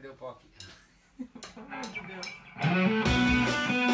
Deu pau aqui. De Deus.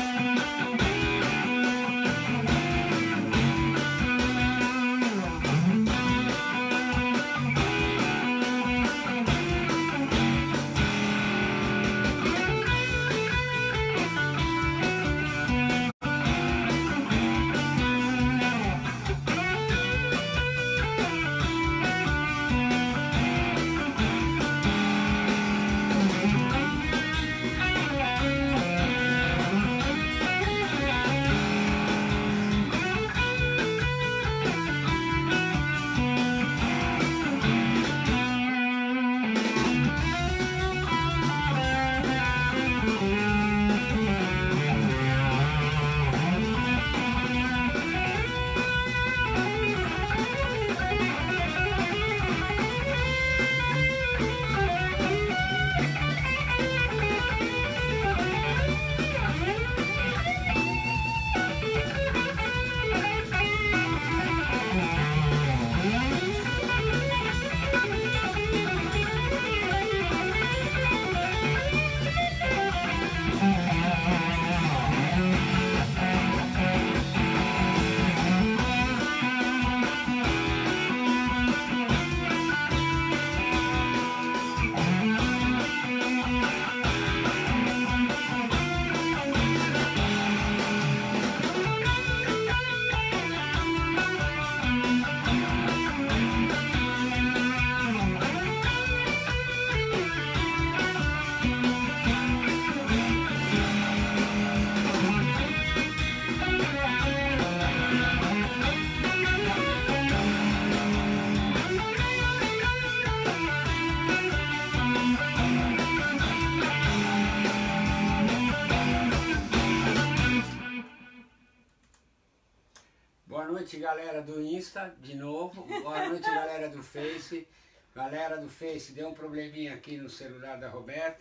Noite, galera do Insta, de novo. Boa noite, galera do Face. Galera do Face, deu um probleminha aqui no celular da Roberta.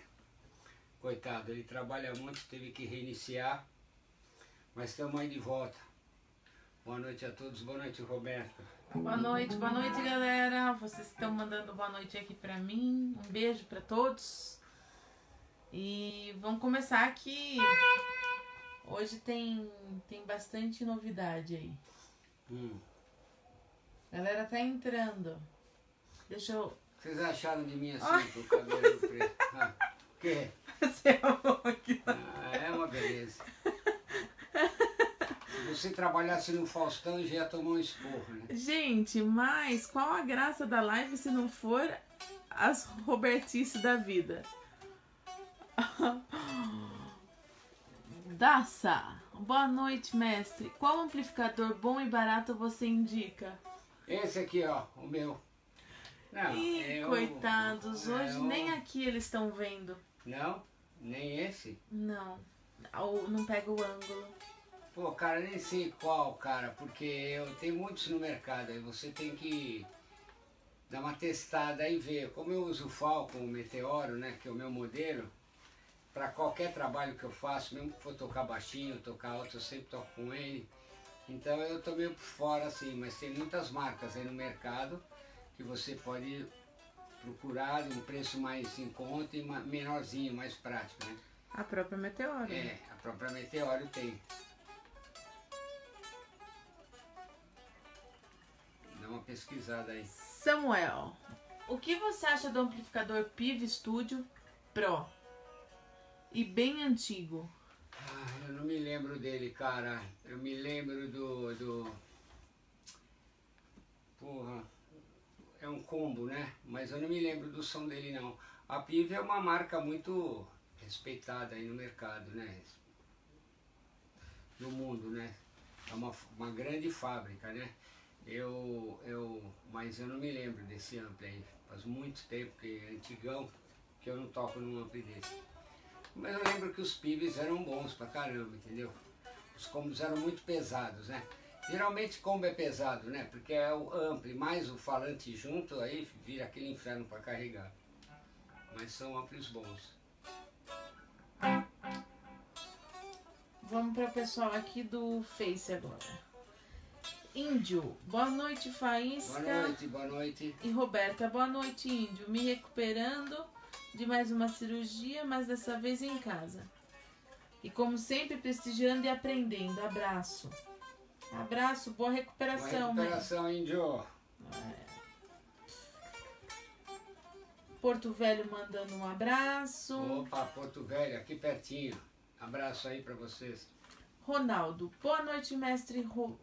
Coitado, ele trabalha muito, teve que reiniciar. Mas estamos aí de volta. Boa noite a todos, boa noite, Roberta. Boa noite, boa noite, galera. Vocês estão mandando boa noite aqui pra mim. Um beijo pra todos. E vamos começar aqui. Hoje tem, tem bastante novidade aí. Hum. Galera tá entrando. Deixa eu O que vocês acharam de mim assim, com o cabelo preto? Ah, o quê? fazer a mão aqui. Ah, é uma beleza. Se você trabalhasse no Faustão, já ia tomar um esporro, né? Gente, mas qual a graça da live se não for as Robertices da vida? Daça, boa noite, mestre. Qual amplificador bom e barato você indica? Esse aqui, ó, o meu. Não, Ih, é o- coitados, é hoje o- nem aqui eles estão vendo. Não, nem esse. Não, Ou não pega o ângulo. Pô, cara, nem sei qual, cara, porque eu tenho muitos no mercado, aí você tem que dar uma testada e ver. Como eu uso o Falcon, o Meteoro, né, que é o meu modelo, para qualquer trabalho que eu faço, mesmo que for tocar baixinho, tocar alto, eu sempre toco com ele. Então eu tô meio por fora assim, mas tem muitas marcas aí no mercado que você pode procurar um preço mais em conta e menorzinho, mais prático, né? A própria Meteoro. É, a própria Meteoro tem. Dá uma pesquisada aí. Samuel, o que você acha do amplificador PIV Studio Pro? E bem antigo. Ah, eu não me lembro dele, cara. Eu me lembro do. do... Porra. É um combo, né? Mas eu não me lembro do som dele, não. A Pive é uma marca muito respeitada aí no mercado, né? No mundo, né? É uma, uma grande fábrica, né? Eu, eu, mas eu não me lembro desse ampli aí. Faz muito tempo que é antigão que eu não toco num ampli desse. Mas eu lembro que os pibes eram bons pra caramba, entendeu? Os combos eram muito pesados, né? Geralmente combo é pesado, né? Porque é o ampli mais o falante junto, aí vira aquele inferno pra carregar. Mas são amplis bons. Vamos para o pessoal aqui do Face agora. Índio, boa noite, Faísca. Boa noite, boa noite. E Roberta, boa noite, Índio. Me recuperando de mais uma cirurgia, mas dessa vez em casa. E como sempre, prestigiando e aprendendo. Abraço. Abraço, boa recuperação, boa recuperação, Índio. É. Porto Velho mandando um abraço. Opa, Porto Velho, aqui pertinho. Abraço aí para vocês. Ronaldo, boa noite, mestre Ro...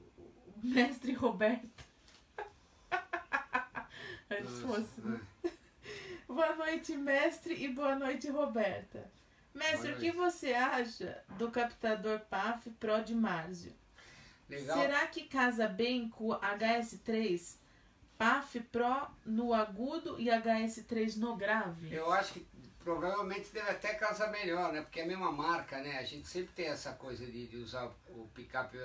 mestre Roberto. Antes fosse. Né? Boa noite, mestre, e boa noite, Roberta. Mestre, o que você acha do captador PAF Pro de Márcio? Legal. Será que casa bem com o HS3? PAF Pro no agudo e HS3 no grave? Eu acho que provavelmente deve até casar melhor, né? Porque é a mesma marca, né? A gente sempre tem essa coisa de, de usar o picape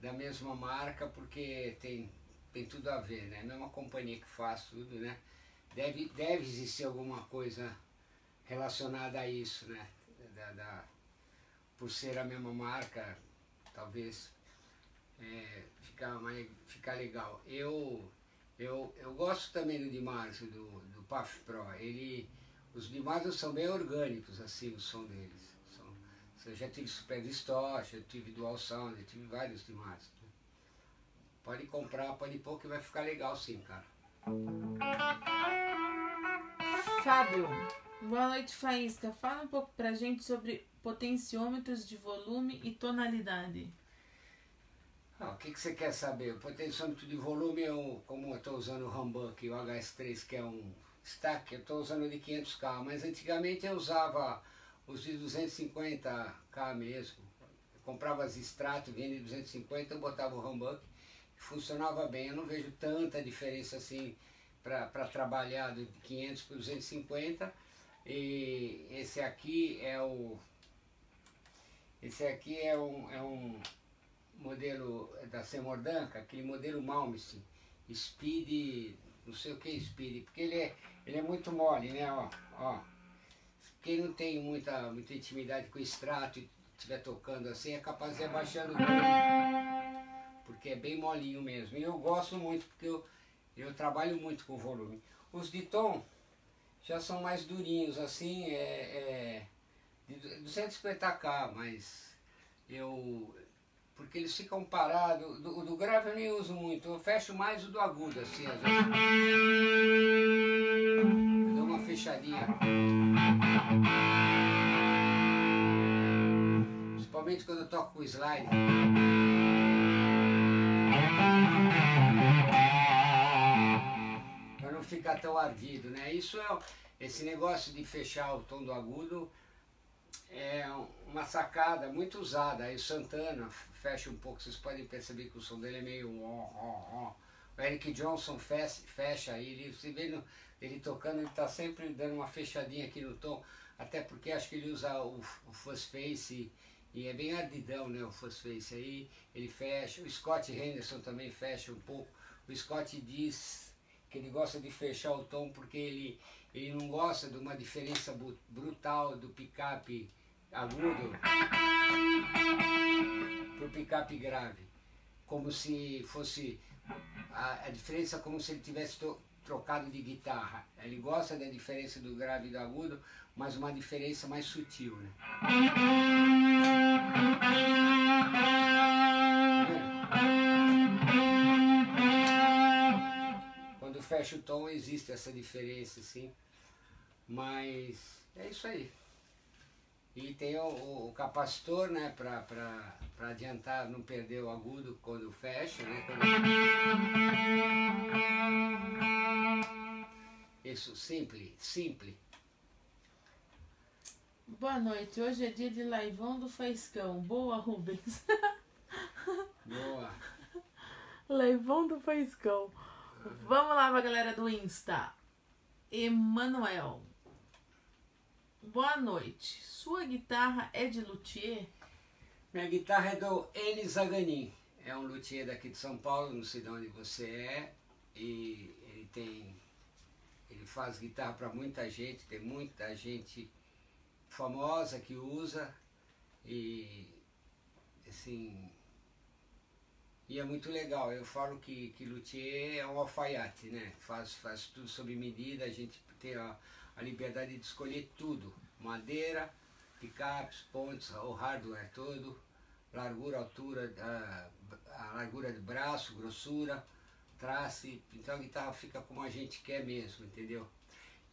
da mesma marca porque tem, tem tudo a ver, né? A mesma companhia que faz tudo, né? Deve, deve existir alguma coisa relacionada a isso, né? Da, da, por ser a mesma marca, talvez é, ficar, mais, ficar legal. Eu, eu, eu gosto também do Dimarzo, do, do PAF Pro. Ele, os Dimarzos são bem orgânicos, assim, o som deles. São, eu já tive Super Distortion, eu tive Dual Sound, eu tive vários Dimarzos. Né? Pode comprar, pode pôr que vai ficar legal sim, cara. Fábio, boa noite, Faísca. Fala um pouco pra gente sobre potenciômetros de volume e tonalidade. Ah, o que, que você quer saber? O potenciômetro de volume, eu, como eu estou usando o Humbuck, o HS3, que é um stack, eu estou usando de 500K, mas antigamente eu usava os de 250K mesmo. Eu comprava as extrato, vinha de 250, eu botava o Humbuck, funcionava bem. Eu não vejo tanta diferença assim para trabalhar de 500 para 250 e esse aqui é o esse aqui é um, é um modelo da Semordanca, aquele modelo Malmsteen, Speed, não sei o que é Speed, porque ele é, ele é muito mole, né, ó, ó. Quem não tem muita, muita intimidade com o extrato e estiver tocando assim, é capaz de ir abaixando o volume, porque é bem molinho mesmo. E eu gosto muito, porque eu, eu trabalho muito com volume. Os de tom já são mais durinhos, assim, é, é de 250k, mas eu. Porque eles ficam parados. Do, do grave eu nem uso muito, eu fecho mais o do agudo, assim, às vezes. Dou uma fechadinha. Principalmente quando eu toco o slide ficar tão ardido, né? Isso é esse negócio de fechar o tom do agudo é uma sacada muito usada. Aí o Santana fecha um pouco, vocês podem perceber que o som dele é meio ó, ó, ó. O Eric Johnson fecha, fecha ele, você vê no, ele tocando, ele está sempre dando uma fechadinha aqui no tom, até porque acho que ele usa o, o face e é bem ardidão, né, o face aí, ele fecha, o Scott Henderson também fecha um pouco, o Scott diz que ele gosta de fechar o tom porque ele, ele não gosta de uma diferença brutal do picape agudo para o picape grave. Como se fosse a, a diferença como se ele tivesse trocado de guitarra. Ele gosta da diferença do grave e do agudo, mas uma diferença mais sutil. Né? fecha o tom existe essa diferença, sim. Mas é isso aí. E tem o, o capacitor, né, para adiantar, não perder o agudo quando fecha, né? Quando... Isso, simples, simples. Boa noite, hoje é dia de Laivão do Faiscão. Boa, Rubens. Boa. Laivão do Faiscão. Vamos lá pra galera do Insta. Emanuel. Boa noite. Sua guitarra é de luthier? Minha guitarra é do N Zaganin. É um luthier daqui de São Paulo, não sei de onde você é. E ele tem. Ele faz guitarra para muita gente, tem muita gente famosa que usa. E assim, e é muito legal. Eu falo que, que luthier é um alfaiate, né? Faz, faz tudo sob medida, a gente tem a, a liberdade de escolher tudo. Madeira, picapes, pontes, o hardware todo, largura, altura, a, a largura de braço, grossura, trace. Então a guitarra fica como a gente quer mesmo, entendeu?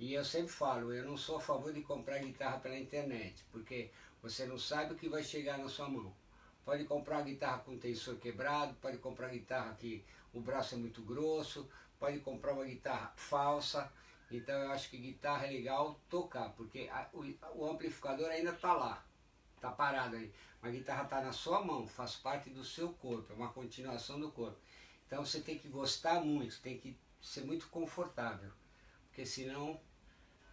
E eu sempre falo, eu não sou a favor de comprar guitarra pela internet, porque você não sabe o que vai chegar na sua mão. Pode comprar guitarra com tensor quebrado, pode comprar guitarra que o braço é muito grosso, pode comprar uma guitarra falsa. Então eu acho que guitarra é legal tocar, porque a, o, o, amplificador ainda está lá, está parado ali. A guitarra está na sua mão, faz parte do seu corpo, é uma continuação do corpo. Então você tem que gostar muito, tem que ser muito confortável, porque senão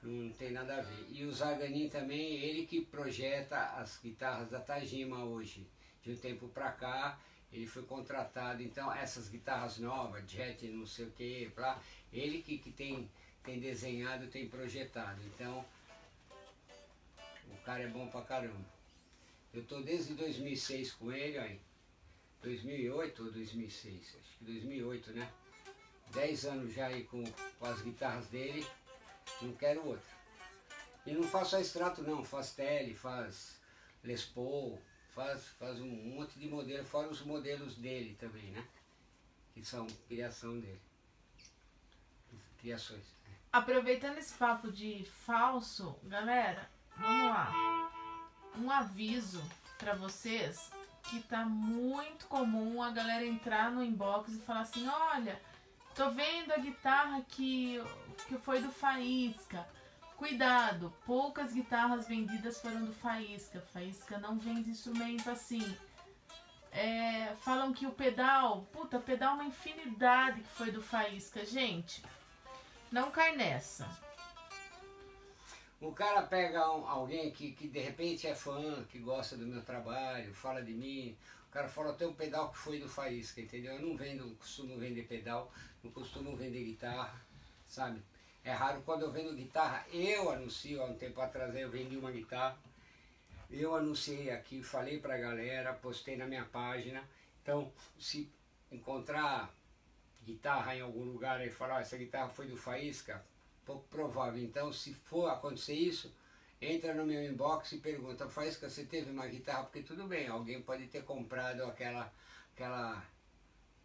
não tem nada a ver. E o Zaganin também, ele que projeta as guitarras da Tajima hoje de um tempo para cá, ele foi contratado, então essas guitarras novas, Jet, não sei o que, pra, ele que, que tem, tem desenhado, tem projetado, então o cara é bom pra caramba. Eu tô desde 2006 com ele, aí, 2008 ou 2006, acho que 2008, né? 10 anos já aí com, com as guitarras dele, não quero outra. E não faço só extrato não, faz tele, faz Les Paul, faz, faz um monte de modelo, fora os modelos dele também, né? Que são criação dele. Criações. Aproveitando esse papo de falso, galera, vamos lá. Um aviso para vocês que tá muito comum a galera entrar no inbox e falar assim, olha, tô vendo a guitarra que, que foi do Faísca Cuidado, poucas guitarras vendidas foram do Faísca. Faísca não vende instrumento assim. É, falam que o pedal, puta, pedal uma infinidade que foi do Faísca. Gente, não cai nessa. O cara pega um, alguém que, que de repente é fã, que gosta do meu trabalho, fala de mim. O cara fala, tem um pedal que foi do Faísca, entendeu? Eu não vendo, não costumo vender pedal, não costumo vender guitarra, sabe? É raro quando eu vendo guitarra, eu anuncio, há um tempo atrás eu vendi uma guitarra, eu anunciei aqui, falei pra galera, postei na minha página. Então, se encontrar guitarra em algum lugar e falar, oh, essa guitarra foi do Faísca, pouco provável. Então, se for acontecer isso, entra no meu inbox e pergunta, Faísca, você teve uma guitarra? Porque tudo bem, alguém pode ter comprado aquela, aquela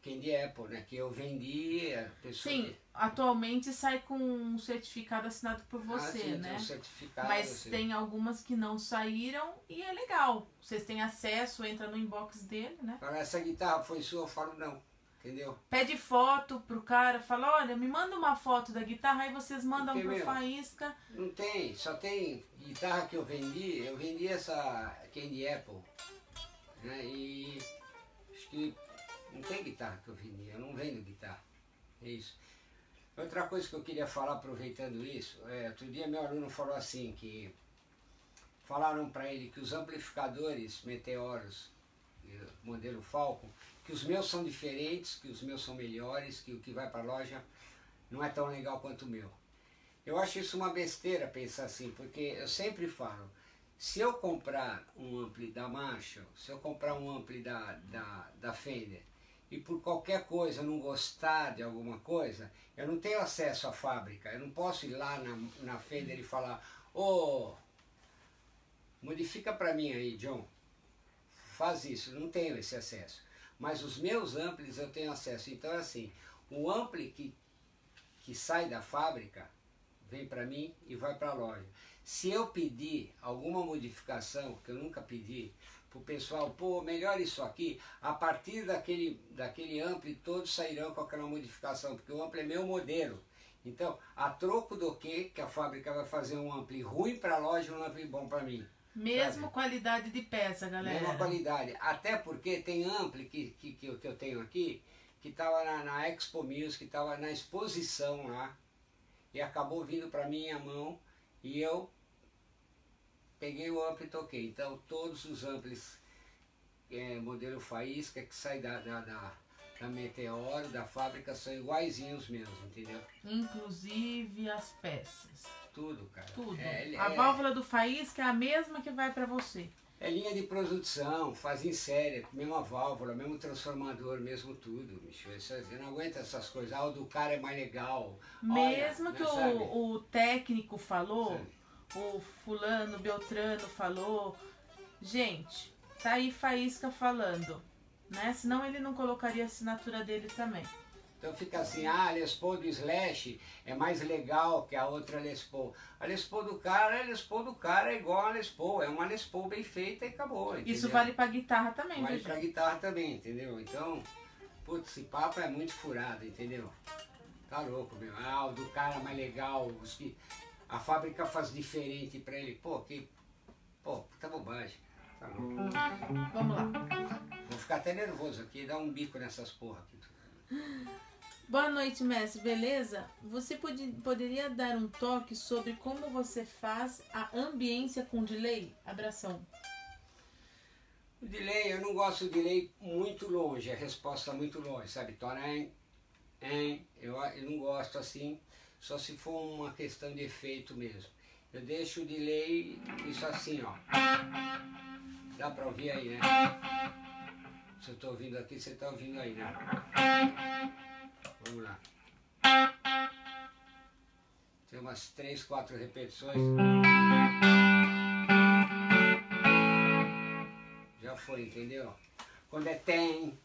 Candy Apple, né? Que eu vendi, a pessoa... Sim, atualmente sai com um certificado assinado por você, ah, sim, né? Tem um certificado, Mas sim. tem algumas que não saíram e é legal. Vocês têm acesso, entra no inbox dele, né? Agora, essa guitarra foi sua, eu falo não. Entendeu? Pede foto pro cara, fala, olha, me manda uma foto da guitarra, aí vocês mandam Porque, pro meu, Faísca. Não tem, só tem guitarra que eu vendi, eu vendi essa Candy Apple, né? E acho que não tem guitarra que eu vendi, eu não vendo guitarra. É isso. Outra coisa que eu queria falar, aproveitando isso, é, outro dia meu aluno falou assim, que falaram para ele que os amplificadores Meteoros, modelo Falcon, que os meus são diferentes, que os meus são melhores, que o que vai para a loja não é tão legal quanto o meu. Eu acho isso uma besteira pensar assim, porque eu sempre falo, se eu comprar um ampli da Marshall, se eu comprar um ampli da, da, da Fender, e por qualquer coisa não gostar de alguma coisa, eu não tenho acesso à fábrica. Eu não posso ir lá na, na Fender e falar, ô, oh, modifica para mim aí, John. Faz isso. Não tenho esse acesso. Mas os meus amplis eu tenho acesso. Então é assim, o ampli que, que sai da fábrica vem para mim e vai para a loja. Se eu pedir alguma modificação, que eu nunca pedi, para o pessoal, pô, melhor isso aqui, a partir daquele, daquele ampli todos sairão com aquela modificação, porque o ampli é meu modelo. Então, a troco do que que a fábrica vai fazer um ampli ruim para a loja e um ampli bom para mim? Mesmo sabe? qualidade de peça, galera. Mesma qualidade. Até porque tem ampli que, que, que, eu, que eu tenho aqui, que estava na, na Expo Music, que estava na exposição lá, e acabou vindo para minha mão, e eu peguei o ampli e toquei. Então todos os amplis é, modelo faísca que sai da, da, da, da Meteoro, da fábrica, são iguaizinhos mesmo, entendeu? Inclusive as peças. Tudo, cara. Tudo. É, a é... válvula do faísca é a mesma que vai para você. É linha de produção, faz em série, mesma válvula, mesmo transformador, mesmo tudo, bicho. Você não aguenta essas coisas. Ah, o do cara é mais legal. Mesmo Olha, que né, o, o, técnico falou, sabe? O fulano, Beltrano falou. Gente, tá aí Faísca falando, né? Senão ele não colocaria a assinatura dele também. Então fica assim, ah, a Les Paul do Slash é mais legal que a outra Les Paul. A Les Paul do cara, a Les Paul do cara é igual a Les Paul, é uma Les Paul bem feita e acabou. Entendeu? Isso vale pra guitarra também, Vale pra guitarra também, entendeu? Então, putz, esse papo é muito furado, entendeu? Tá louco, meu. Ah, o do cara mais legal, os que... A fábrica faz diferente pra ele. Pô, que... Pô, tá bobagem. Tá louco. Vamos lá. Vou ficar até nervoso aqui, dar um bico nessas porra aqui. Boa noite, mestre, beleza? Você pode, poderia dar um toque sobre como você faz a ambiência com delay? Abração. O delay, eu não gosto de delay muito longe, a resposta muito longe, sabe? Torém, hein, eu, eu não gosto assim, só se for uma questão de efeito mesmo. Eu deixo o delay, isso assim, ó. Dá pra ouvir aí, né? Se eu tô ouvindo aqui, você tá ouvindo aí, né? Vamos lá. Tem umas três, quatro repetições. Já foi, entendeu? Quando é tem,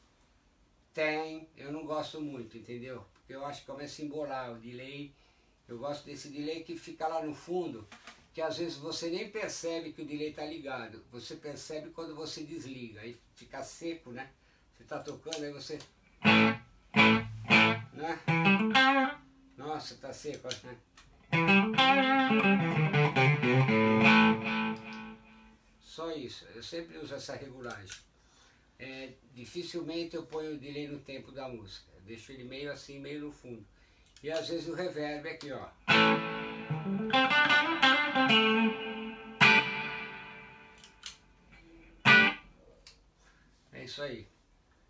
tem, eu não gosto muito, entendeu? Porque eu acho que começa a embolar o delay. Eu gosto desse delay que fica lá no fundo, que às vezes você nem percebe que o delay está ligado. Você percebe quando você desliga, aí fica seco, né? Você está tocando, aí você né? Nossa, tá seco, né? Só isso, eu sempre uso essa regulagem. É, dificilmente eu ponho o delay no tempo da música. Eu deixo ele meio assim, meio no fundo. E às vezes o reverb aqui, ó. É isso aí.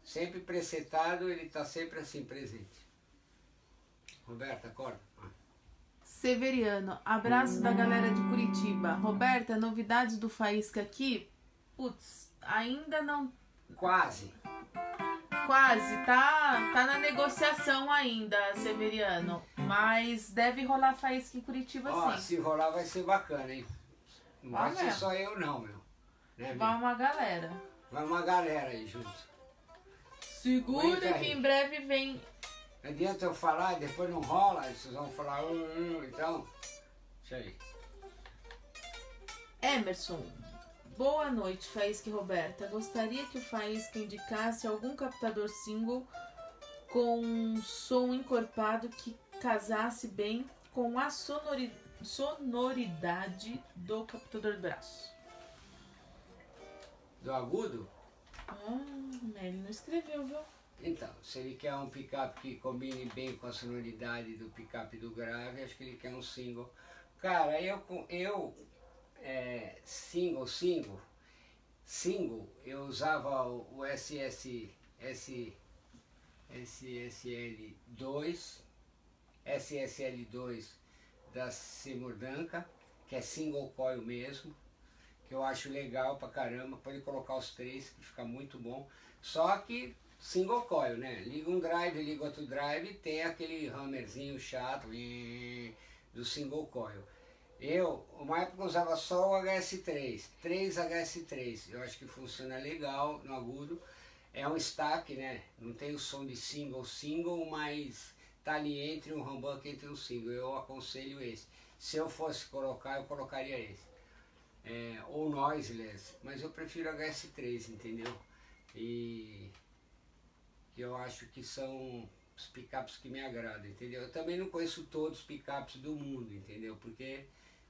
Sempre precetado, ele está sempre assim presente. Roberta, acorda. Severiano, abraço da galera de Curitiba. Roberta, novidades do Faísca aqui? Putz, ainda não. Quase. Quase, tá, tá na negociação ainda, Severiano. Mas deve rolar Faísca em Curitiba Ó, sim. Se rolar vai ser bacana, hein? Não vai, vai ser só eu não, meu. Né, vai uma galera. Vai uma galera aí junto. Segura que em breve vem não adianta eu falar e depois não rola, vocês vão falar, uh, uh, então. Isso aí. Emerson, boa noite, Faísca e Roberta. Gostaria que o Faísca indicasse algum captador single com um som encorpado que casasse bem com a sonori sonoridade do captador de braço. Do agudo? Ah, ele não escreveu, viu? Então, se ele quer um picape que combine bem com a sonoridade do picape do grave, acho que ele quer um single. Cara, eu, eu é, single, single, single, eu usava o, o SS, S, SSL2, SSL2 da Semurdanca, que é single coil mesmo, que eu acho legal pra caramba, pode colocar os três, que fica muito bom. Só que single coil, né? Liga um drive, liga outro drive, tem aquele hammerzinho chato do single coil. Eu, uma época usava só o HS3, 3 HS3, eu acho que funciona legal no agudo. É um stack, né? Não tem o som de single, single, mas tá ali entre um humbucker entre um single. Eu aconselho esse. Se eu fosse colocar, eu colocaria esse. É, ou noiseless, mas eu prefiro HS3, entendeu? E eu acho que são os picapes que me agradam, entendeu? Eu também não conheço todos os picapes do mundo, entendeu? Porque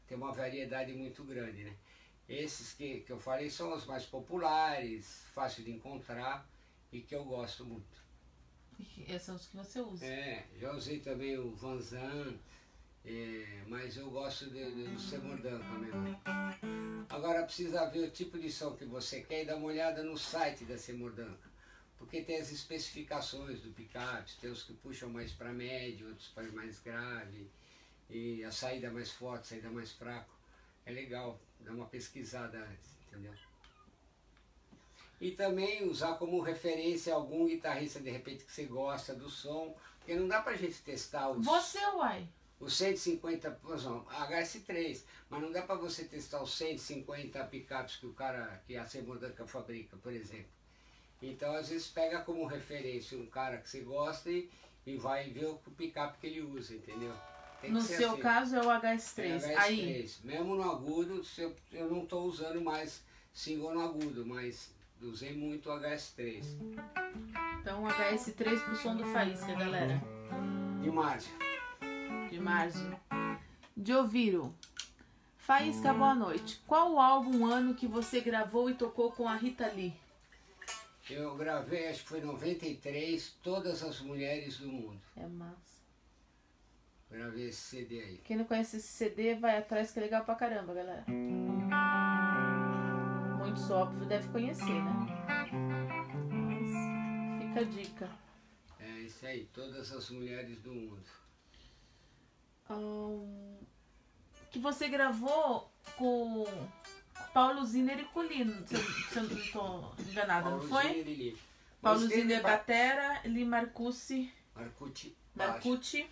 tem uma variedade muito grande, né? Esses que, que eu falei são os mais populares, fácil de encontrar e que eu gosto muito. Esses são os que você usa? É, já usei também o Vanzan, é, mas eu gosto de, do Semordanca mesmo. Agora precisa ver o tipo de som que você quer e dar uma olhada no site da Semordanca porque tem as especificações do picape, tem os que puxam mais para médio, outros para mais grave, e a saída mais forte, a saída mais fraco. É legal, dá uma pesquisada antes, entendeu? E também usar como referência algum guitarrista de repente que você gosta do som, porque não dá pra gente testar os. Você, uai. Os 150, por exemplo, HS3, mas não dá para você testar os 150 picapes que o cara, que a Semodanca fabrica, por exemplo. Então, às vezes, pega como referência um cara que você gosta e, e vai ver o picape que ele usa, entendeu? No seu assim. caso é o HS3. É HS3. Aí. Mesmo no agudo, eu, eu não estou usando mais single no agudo, mas usei muito o HS3. Então, o HS3 pro som do Faísca, galera. De margem de margem. De ouviro. Faísca, boa noite. Qual o álbum ano que você gravou e tocou com a Rita Lee? Eu gravei, acho que foi em 93, Todas as Mulheres do Mundo. É massa. Gravei esse CD aí. Quem não conhece esse CD, vai atrás que é legal pra caramba, galera. Muitos óbvio deve conhecer, né? Mas fica a dica. É isso aí, Todas as Mulheres do Mundo que você gravou com Paulo Ziner e Colino, se, se eu não estou enganada, não foi? Paulo Ziner Batera, Li Marcucci. Marcucci. Marcucci.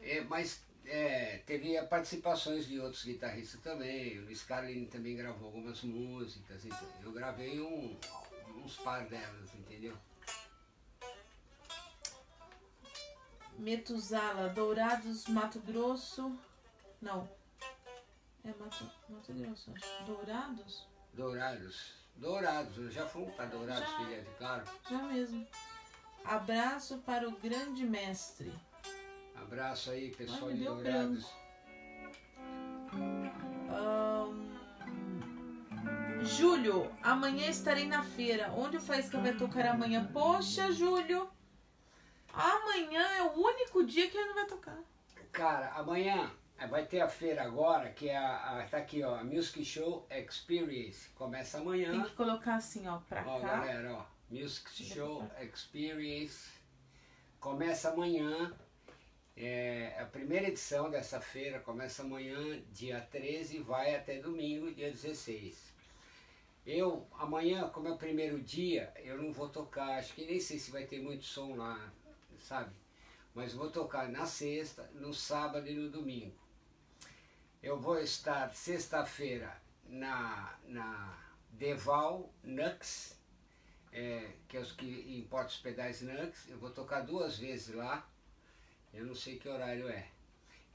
É, mas é, teve participações de outros guitarristas também. O Luiz Carlini também gravou algumas músicas. Então, eu gravei um, uns par delas, entendeu? Metuzala, Dourados, Mato Grosso. Não. É Mato, Mato Grosso, acho. Dourados? Dourados. Dourados, já fomos para Dourados, já, filha de claro. Já mesmo. Abraço para o grande mestre. Abraço aí, pessoal Ai, de Dourados. Um, Júlio, amanhã estarei na feira. Onde o Faísca vai tocar amanhã? Poxa, Júlio! Amanhã é o único dia que ele não vai tocar. Cara, amanhã vai ter a feira agora, que é a, a tá aqui, ó, a Music Show Experience. Começa amanhã. Tem que colocar assim, ó, pra ó, cá. galera, ó, Music Show Experience. Começa amanhã. É, a primeira edição dessa feira começa amanhã, dia 13, e vai até domingo, dia 16. Eu, amanhã, como é o primeiro dia, eu não vou tocar, acho que nem sei se vai ter muito som lá, sabe? Mas vou tocar na sexta, no sábado e no domingo. Eu vou estar sexta-feira na, na Deval Nux, é, que é os que importam os pedais Nux. Eu vou tocar duas vezes lá. Eu não sei que horário é.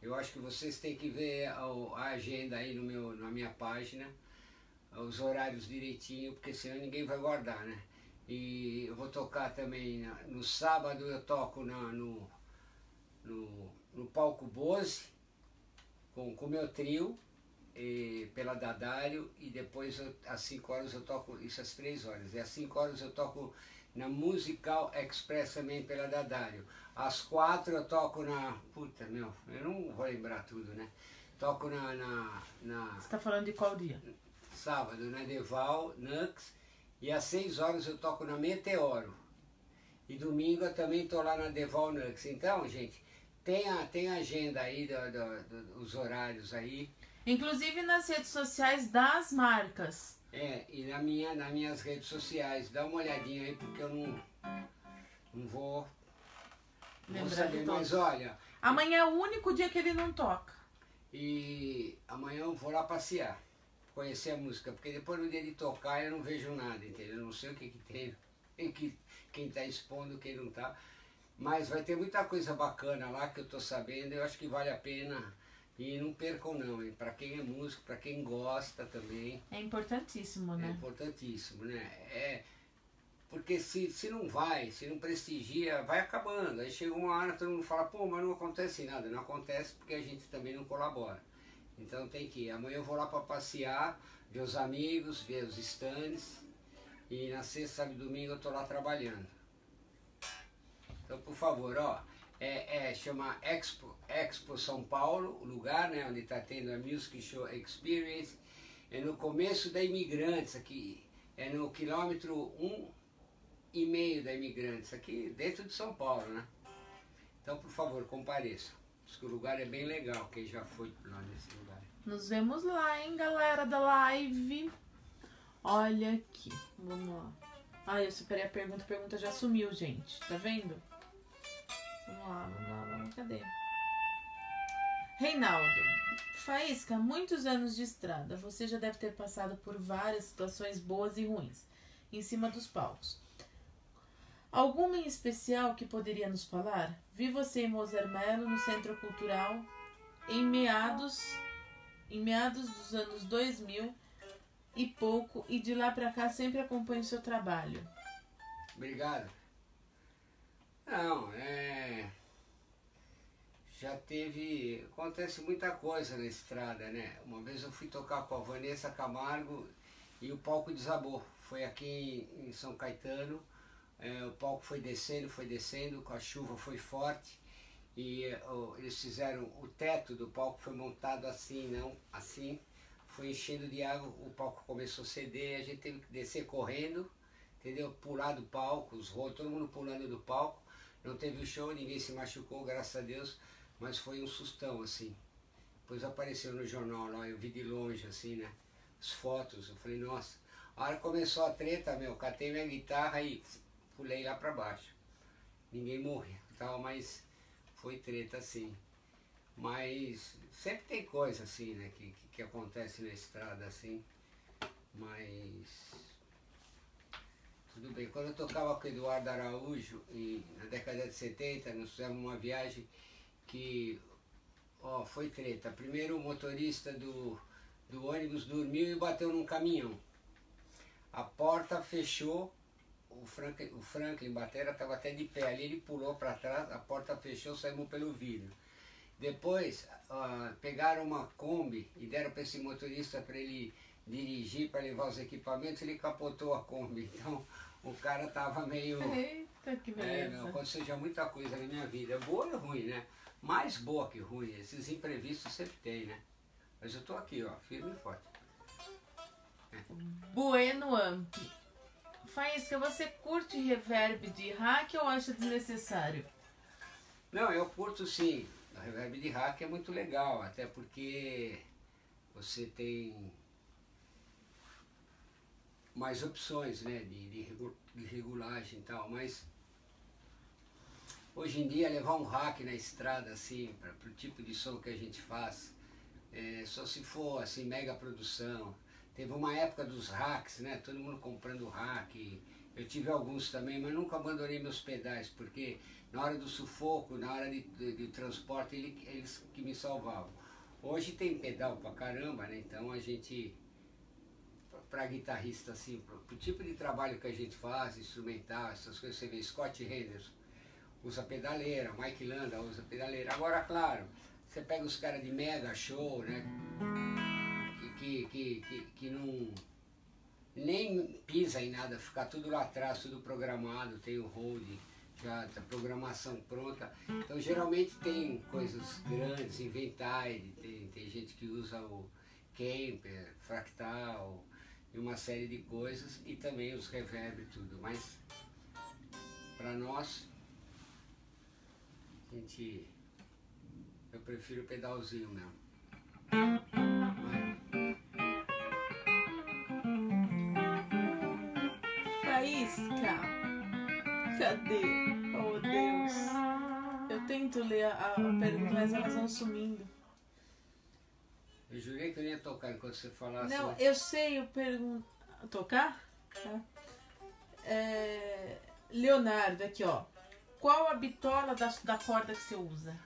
Eu acho que vocês têm que ver a, agenda aí no meu, na minha página, os horários direitinho, porque senão ninguém vai guardar, né? E eu vou tocar também no sábado eu toco na, no, no, no palco Bose com o meu trio e, pela Dadário e depois eu, às 5 horas eu toco, isso às 3 horas, e às 5 horas eu toco na Musical Express também pela Dadário. Às 4 eu toco na. Puta meu, eu não vou lembrar tudo, né? Toco na. na, na Você está falando de qual dia? Sábado, na Deval, Nux e às 6 horas eu toco na Meteoro. E domingo eu também estou lá na Deval Nux. Então, gente, tem a, tem a agenda aí, do, do, do, os horários aí. Inclusive nas redes sociais das marcas. É, e na minha, nas minhas redes sociais. Dá uma olhadinha aí, porque eu não, não vou, vou saber. Mas olha... Amanhã é o único dia que ele não toca. E amanhã eu vou lá passear conhecer a música, porque depois no dia de tocar eu não vejo nada, entendeu? Eu não sei o que, que tem, que, quem está expondo, quem não está. Mas vai ter muita coisa bacana lá que eu estou sabendo, eu acho que vale a pena. E não percam não, para quem é músico, para quem gosta também. É importantíssimo, né? É importantíssimo, né? É, porque se, se não vai, se não prestigia, vai acabando. Aí chega uma hora todo mundo fala, pô, mas não acontece nada. Não acontece porque a gente também não colabora. Então tem que ir. Amanhã eu vou lá para passear, ver os amigos, ver os stands. E na sexta, sábado e domingo eu estou lá trabalhando. Então, por favor, ó, é, é chama Expo, Expo São Paulo, o lugar, né, onde está tendo a Music Show Experience. É no começo da Imigrantes, aqui, é no quilômetro um e meio da Imigrantes, aqui dentro de São Paulo, né? Então, por favor, compareçam. Diz que o lugar é bem legal, quem já foi lá nesse lugar. Nos vemos lá, hein, galera da live. Olha aqui, vamos lá. Ah, eu separei a pergunta, a pergunta já sumiu, gente. Tá vendo? Vamos lá, vamos lá, vamos. Cadê? Reinaldo. Faísca, muitos anos de estrada. Você já deve ter passado por várias situações boas e ruins em cima dos palcos. Alguma em especial que poderia nos falar? Vi você em Moser Melo no Centro Cultural em meados em meados dos anos 2000 e pouco, e de lá para cá sempre acompanho o seu trabalho. Obrigado. Não, é. Já teve. Acontece muita coisa na estrada, né? Uma vez eu fui tocar com a Vanessa Camargo e o palco desabou. Foi aqui em São Caetano. É, o palco foi descendo, foi descendo, a chuva foi forte e oh, eles fizeram o teto do palco foi montado assim, não assim foi enchendo de água, o palco começou a ceder, a gente teve que descer correndo, entendeu? Pular do palco, os rolos, todo mundo pulando do palco. Não teve o show, ninguém se machucou, graças a Deus, mas foi um sustão, assim. Depois apareceu no jornal lá, eu vi de longe, assim, né? As fotos, eu falei, nossa. A hora começou a treta, meu, catei minha guitarra e pulei lá pra baixo. Ninguém morreu, tal, mas foi treta, assim. Mas sempre tem coisa assim, né, que, que, que acontece na estrada assim. Mas tudo bem. Quando eu tocava com o Eduardo Araújo, na década de 70, nós fizemos uma viagem que ó, foi treta. Primeiro o motorista do, do ônibus dormiu e bateu num caminhão. A porta fechou, o Franklin, o Franklin Batera estava até de pé ali, ele pulou para trás, a porta fechou, saímos pelo vidro. Depois uh, pegaram uma Kombi e deram para esse motorista para ele dirigir, para levar os equipamentos, ele capotou a Kombi. Então o cara tava meio. Eita, que beleza. É, aconteceu já muita coisa na minha vida. Boa e ruim, né? Mais boa que ruim. Esses imprevistos sempre tem, né? Mas eu tô aqui, ó, firme e forte. É. Bueno Amp. Faísca, você curte reverb de hack ou acha desnecessário? Não, eu curto sim. A reverb de hack é muito legal, até porque você tem mais opções né, de, de, de regulagem e tal, mas hoje em dia levar um hack na estrada assim, para o tipo de som que a gente faz, é, só se for assim, mega produção. Teve uma época dos hacks, né? Todo mundo comprando hack. Eu tive alguns também, mas nunca abandonei meus pedais, porque na hora do sufoco, na hora de, de, de transporte, ele, eles que me salvavam. Hoje tem pedal pra caramba, né? Então a gente, para guitarrista assim, pro, pro tipo de trabalho que a gente faz, instrumental, essas coisas, você vê Scott Henderson, usa pedaleira, Mike Landa usa pedaleira. Agora, claro, você pega os caras de mega show, né? Que, que, que, que, não nem pisa em nada, fica tudo lá atrás, tudo programado, tem o hold já a programação pronta. Então geralmente tem coisas grandes, Inventile, tem, tem gente que usa o Kemper, Fractal e uma série de coisas e também os reverb e tudo. Mas para nós, a gente, eu prefiro o pedalzinho mesmo. Faísca. Cadê? Oh Deus. Eu tento ler a, a pergunta, mas elas vão sumindo. Eu jurei que eu ia tocar enquanto você falasse. Não, eu sei, eu pergunto. Tocar? Tá. É... Leonardo, aqui ó. Qual a bitola da, da corda que você usa?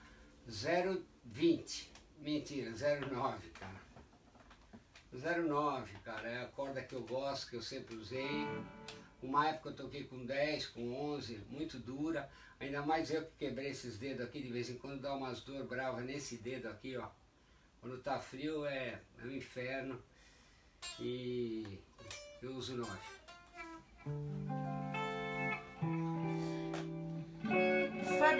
020. Mentira, 09, cara. 09, cara, é a corda que eu gosto, que eu sempre usei. Uma época eu toquei com 10, com 11, muito dura. Ainda mais eu que quebrei esses dedos aqui, de vez em quando dá umas dor brava nesse dedo aqui, ó. Quando tá frio é, é um inferno. E eu uso 9.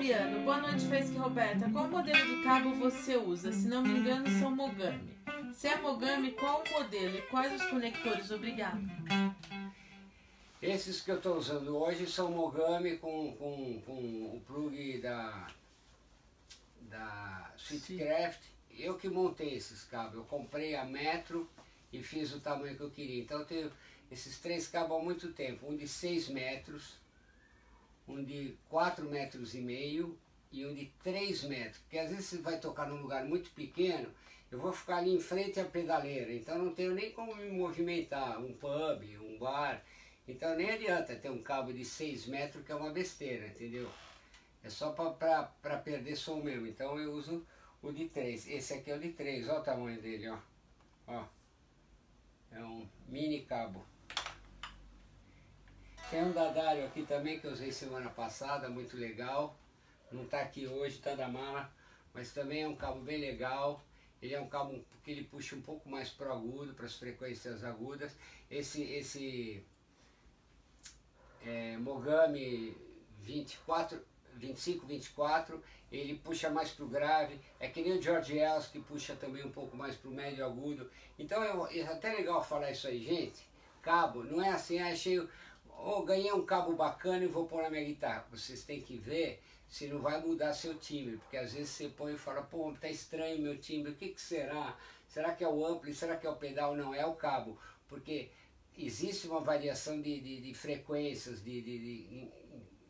Fabiano, boa noite, Fez que Roberta. Qual modelo de cabo você usa? Se não me engano, são Mogami. Se é Mogami, qual o modelo e quais os conectores? Obrigado. Esses que eu estou usando hoje são Mogami com, com, com o plug da, da Sweetcraft. Eu que montei esses cabos. Eu comprei a metro e fiz o tamanho que eu queria. Então eu tenho esses três cabos há muito tempo, um de 6 metros, um de 4 metros e meio e um de 3 metros. Porque às vezes você vai tocar num lugar muito pequeno, eu vou ficar ali em frente à pedaleira, então não tenho nem como me movimentar, um pub, um bar. Então nem adianta ter um cabo de 6 metros que é uma besteira, entendeu? É só para perder som mesmo. Então eu uso o de 3. Esse aqui é o de 3, olha o tamanho dele, ó. ó. É um mini cabo. Tem um dadário aqui também que eu usei semana passada, muito legal. Não está aqui hoje, está na mala, mas também é um cabo bem legal. Ele é um cabo que ele puxa um pouco mais pro agudo, para as frequências agudas. Esse, esse é, Mogami 24, 25, 24, ele puxa mais pro grave. É que nem o George Els que puxa também um pouco mais pro médio agudo. Então é, é até legal falar isso aí, gente. Cabo, não é assim, ah, achei oh, ganhei um cabo bacana e vou pôr na minha guitarra. Vocês têm que ver se não vai mudar seu timbre, porque às vezes você põe e fala, pô, tá estranho meu timbre, o que, que será? Será que é o ampli? Será que é o pedal? Não, é o cabo, porque existe uma variação de, de, de frequências de, de,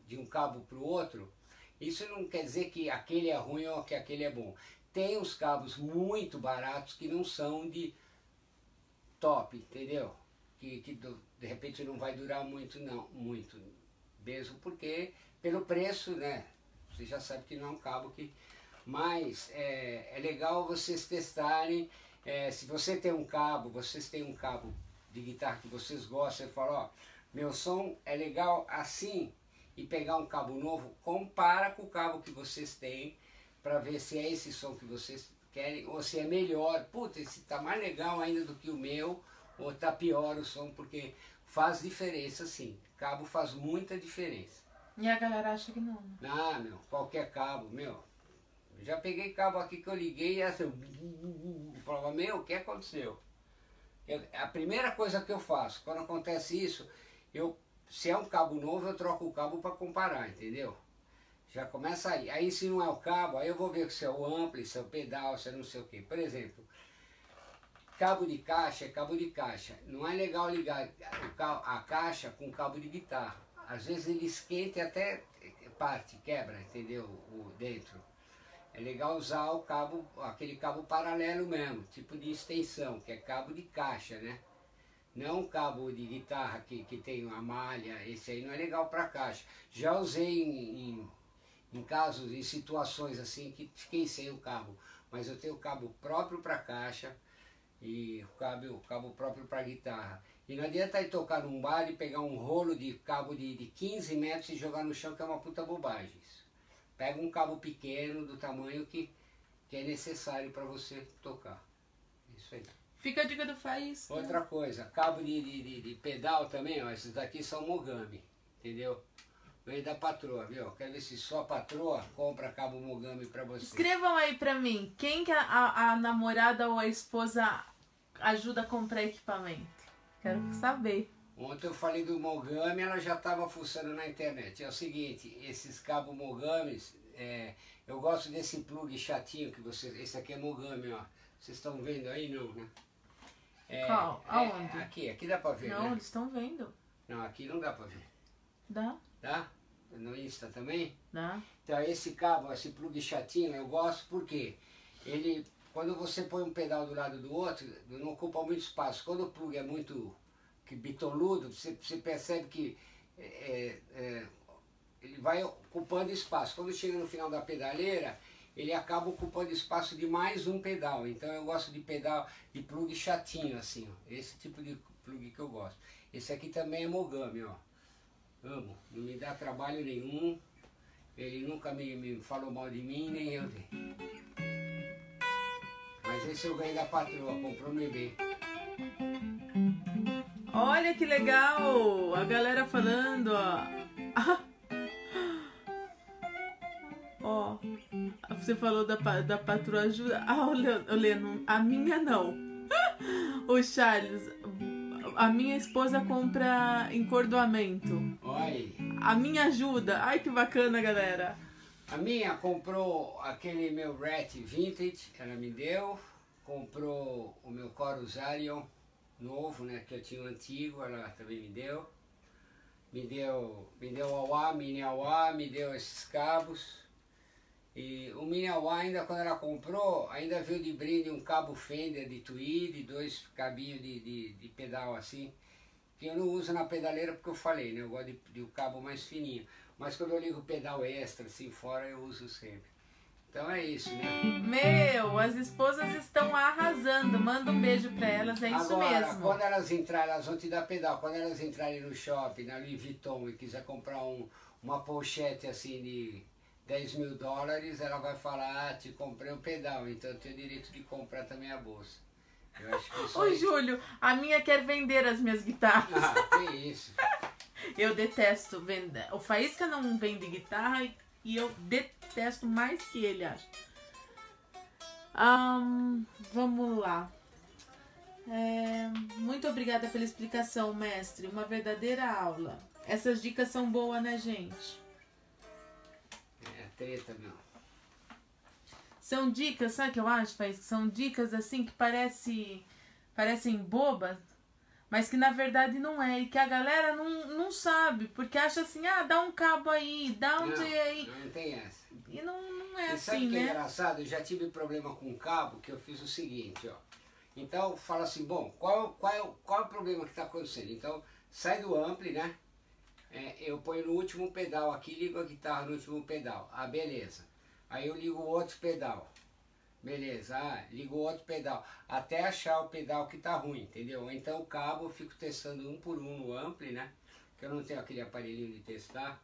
de, um cabo para o outro, isso não quer dizer que aquele é ruim ou que aquele é bom. Tem uns cabos muito baratos que não são de top, entendeu? Que, que de repente não vai durar muito não, muito mesmo porque pelo preço, né? Você já sabe que não é um cabo que... Mas é, é legal vocês testarem, é, se você tem um cabo, vocês têm um cabo de guitarra que vocês gostam, você fala, ó, meu som é legal assim, e pegar um cabo novo, compara com o cabo que vocês têm, para ver se é esse som que vocês querem, ou se é melhor, puta, esse tá mais legal ainda do que o meu, ou tá pior o som, porque faz diferença sim. Cabo faz muita diferença. E a galera acha que não. Né? Ah, meu, qualquer cabo, meu. Já peguei cabo aqui que eu liguei e assim, eu falava, meu, o que aconteceu? Eu, a primeira coisa que eu faço, quando acontece isso, eu, se é um cabo novo, eu troco o cabo para comparar, entendeu? Já começa aí. Aí se não é o cabo, aí eu vou ver se é o ampli, se é o pedal, se é não sei o que. Por exemplo, Cabo de caixa é cabo de caixa. Não é legal ligar a caixa com cabo de guitarra. Às vezes ele esquenta e até parte, quebra, entendeu? O dentro. É legal usar o cabo, aquele cabo paralelo mesmo, tipo de extensão, que é cabo de caixa, né? Não cabo de guitarra que, que tem uma malha, esse aí não é legal para caixa. Já usei em, em, em casos, em situações assim que fiquei sem o cabo, mas eu tenho cabo próprio para caixa, e cabo, o cabo próprio para guitarra. E não adianta ir tocar num bar e pegar um rolo de cabo de, de 15 metros e jogar no chão, que é uma puta bobagem. Isso. Pega um cabo pequeno, do tamanho que, que é necessário para você tocar. Isso aí. Fica a dica do Faz. Outra coisa, cabo de, de, de, pedal também, ó, esses daqui são Mogami, entendeu? Vem da patroa, viu? Quer ver se só a patroa compra cabo Mogami para você. Escrevam aí pra mim, quem que a, a, a namorada ou a esposa ajuda a comprar equipamento. Quero hum. saber. Ontem eu falei do Mogami, ela já estava fuçando na internet. É o seguinte, esses cabos Mogamis, é, eu gosto desse plug chatinho que você. Esse aqui é Mogami, ó. Vocês estão vendo aí não, né? É, Qual? É, Aonde? É, aqui, aqui dá pra ver. Não, né? eles estão vendo. Não, aqui não dá pra ver. Dá. Dá? No Insta também? Dá. Então esse cabo, esse plug chatinho, eu gosto porque ele quando você põe um pedal do lado do outro, não ocupa muito espaço. Quando o plug é muito que bitoludo, você, você percebe que é, é, é, ele vai ocupando espaço. Quando chega no final da pedaleira, ele acaba ocupando espaço de mais um pedal. Então eu gosto de pedal de plug chatinho assim, ó. esse tipo de plug que eu gosto. Esse aqui também é Mogami, ó. Amo, não me dá trabalho nenhum. Ele nunca me, me falou mal de mim, nem eu dele. Mas esse eu ganhei da patroa, comprou no eBay. Olha que legal! A galera falando, ó. Ó, você falou da, da patroa ajuda. Ah, o Leno, a minha não. O Charles, a minha esposa compra encordoamento. Oi. A minha ajuda. Ai, que bacana, galera. A minha comprou aquele meu Rat Vintage, ela me deu. Comprou o meu Corus Arion, novo, né? Que eu tinha o antigo, ela também me deu. Me deu, me deu auá, mini auá, me deu esses cabos. E o mini auá ainda quando ela comprou, ainda veio de brinde um cabo Fender de tweed, dois cabinhos de, de, de pedal assim. Que eu não uso na pedaleira porque eu falei, né? Eu gosto de, de um cabo mais fininho. Mas quando eu ligo o pedal extra assim fora, eu uso sempre. Então é isso, né? Meu, as esposas estão arrasando. Manda um beijo pra elas, é isso Agora, mesmo. quando elas entrarem, elas vão te dar pedal. Quando elas entrarem no shopping, na Louis Vuitton, e quiser comprar um, uma pochete assim de 10 mil dólares, ela vai falar, ah, te comprei um pedal, então eu tenho direito de comprar também a bolsa. Eu acho que isso Ô, aí- Júlio, a minha quer vender as minhas guitarras. Ah, que isso. Eu detesto vender. O Faísca não vende guitarra e- e eu detesto mais que ele, acho. Ahn, vamos lá. É, muito obrigada pela explicação, mestre. Uma verdadeira aula. Essas dicas são boas, né, gente? É treta, meu. São dicas, sabe o que eu acho, Faísca? São dicas assim que parece, parecem bobas, mas que na verdade não é. E que a galera não, não sabe, porque acha assim, ah, dá um cabo aí, dá um Não, J aí. não tem essa. E não, não é E sabe assim, o que é né? engraçado? Eu já tive problema com cabo, que eu fiz o seguinte, ó. Então, fala assim, bom, qual, qual, é, o- qual é o problema que está acontecendo? Então, sai do ampli, né? É, eu ponho no último pedal aqui, ligo a guitarra no último pedal. Ah, beleza. Aí eu ligo o outro pedal. Beleza, ah, ligo outro pedal. Até achar o pedal que tá ruim, entendeu? Então o cabo eu fico testando um por um no ampli, né? Que eu não tenho aquele aparelhinho de testar.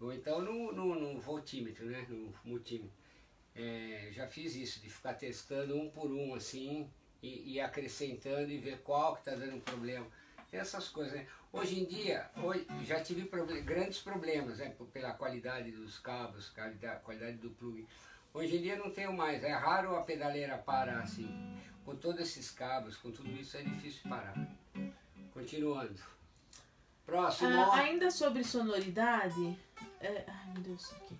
Ou então no, no, no voltímetro, né? No multímetro. É, já fiz isso, de ficar testando um por um assim e, e acrescentando e ver qual que tá dando problema. Tem essas coisas, né? Hoje em dia, hoje, já tive grandes problemas, né? Pela qualidade dos cabos, qualidade, qualidade do plug. Hoje em dia não tenho mais, é raro a pedaleira parar assim. Com todos esses cabos, com tudo isso é difícil parar. Continuando. Próximo. Ah, ainda sobre sonoridade. é, ai, meu Deus, aqui.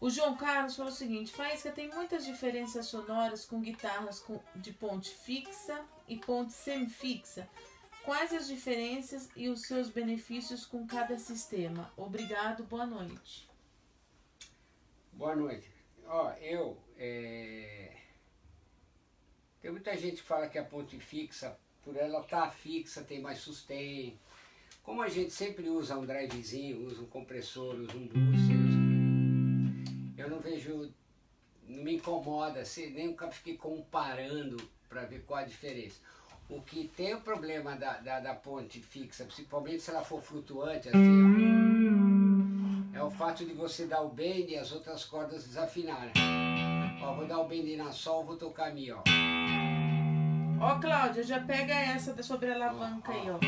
O João Carlos falou o seguinte: Faísca tem muitas diferenças sonoras com guitarras com, de ponte fixa e ponte semifixa. Quais as diferenças e os seus benefícios com cada sistema? Obrigado, boa noite. Boa noite. Ó, eu. é, Tem muita gente que fala que a ponte fixa, por ela estar fixa, tem mais sustain. Como a gente sempre usa um drivezinho, usa um compressor, usa um booster, usa- eu não vejo. Não me incomoda, assim, nem nunca fiquei comparando para ver qual a diferença. O que tem o problema da, da, da ponte fixa, principalmente se ela for flutuante, assim, ó, o fato de você dar o bend e as outras cordas desafinarem. Ó, vou dar o bend na sol, vou tocar a mi, ó. Ó, Cláudia, já pega essa da- sobre a alavanca aí, ó.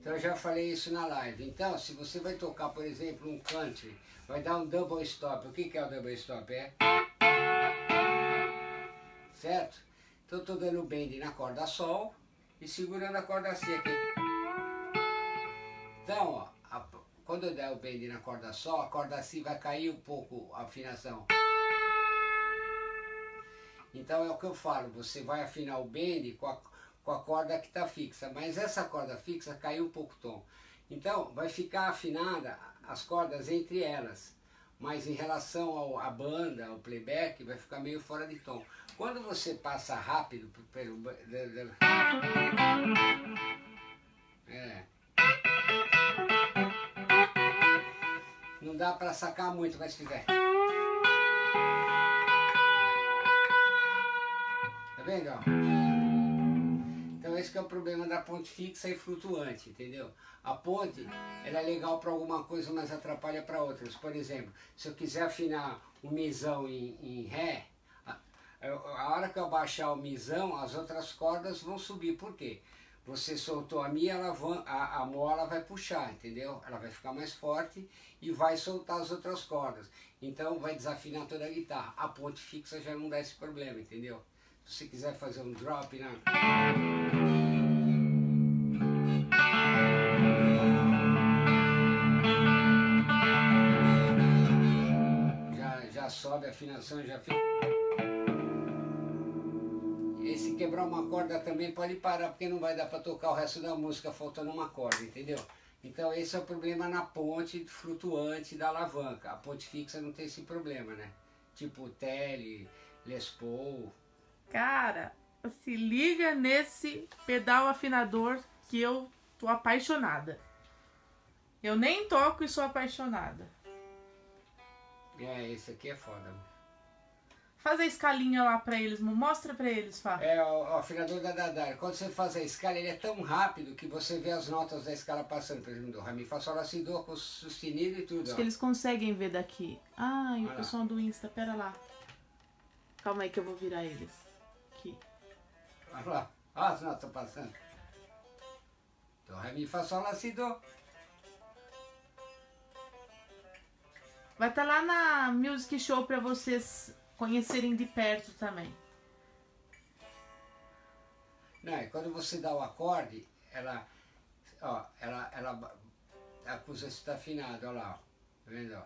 Então eu já falei isso na live. Então, se você vai tocar, por exemplo, um country, vai dar um double stop. O que, que é o double stop? É? Certo? Então eu tô dando o bend na corda sol e segurando a corda C aqui. Então, ó, quando eu der o bend na corda sol, a corda Si vai cair um pouco a afinação. Então é o que eu falo, você vai afinar o bend com a, com a corda que está fixa, mas essa corda fixa caiu um pouco o tom. Então vai ficar afinada as cordas entre elas, mas em relação ao, à banda, ao playback, vai ficar meio fora de tom. Quando você passa rápido pelo. É. Não dá para sacar muito, mas fizer. Tá vendo? ó? Então esse é o problema da ponte fixa e flutuante, entendeu? A ponte, ela é legal para alguma coisa, mas atrapalha para outras. Por exemplo, se eu quiser afinar o misão em, em ré, a, a hora que eu baixar o misão, as outras cordas vão subir. Por quê? Você soltou a mi, ela van- a, a mola vai puxar, entendeu? Ela vai ficar mais forte e vai soltar as outras cordas. Então vai desafinar toda a guitarra. A ponte fixa já não dá esse problema, entendeu? Se você quiser fazer um drop na. Já, já sobe a afinação, já fica. Esse se quebrar uma corda também pode parar, porque não vai dar para tocar o resto da música faltando uma corda, entendeu? Então esse é o problema na ponte flutuante da alavanca. A ponte fixa não tem esse problema, né? Tipo Tele, Les Paul. Cara, se liga nesse pedal afinador que eu tô apaixonada. Eu nem toco e sou apaixonada. É, esse aqui é foda. Faz a escalinha lá pra eles, mostra pra eles, Fá. É, o, o afinador da Dadar. Quando você faz a escala, ele é tão rápido que você vê as notas da escala passando. Por exemplo, do Rami, Fá, Sol, Do, com sustenido e tudo. Acho ó. que eles conseguem ver daqui. Ai, o Olha lá. pessoal do Insta, pera lá. Calma aí que eu vou virar eles. Aqui. Olha lá, olha as notas passando. Do, Rami, Fá, Sol, Do. Vai estar lá na Music Show pra vocês conhecerem de perto também. Não, e quando você dá o acorde, ela, ó, ela, ela acusa se está afinado, olha lá, ó. Tá vendo? Ó,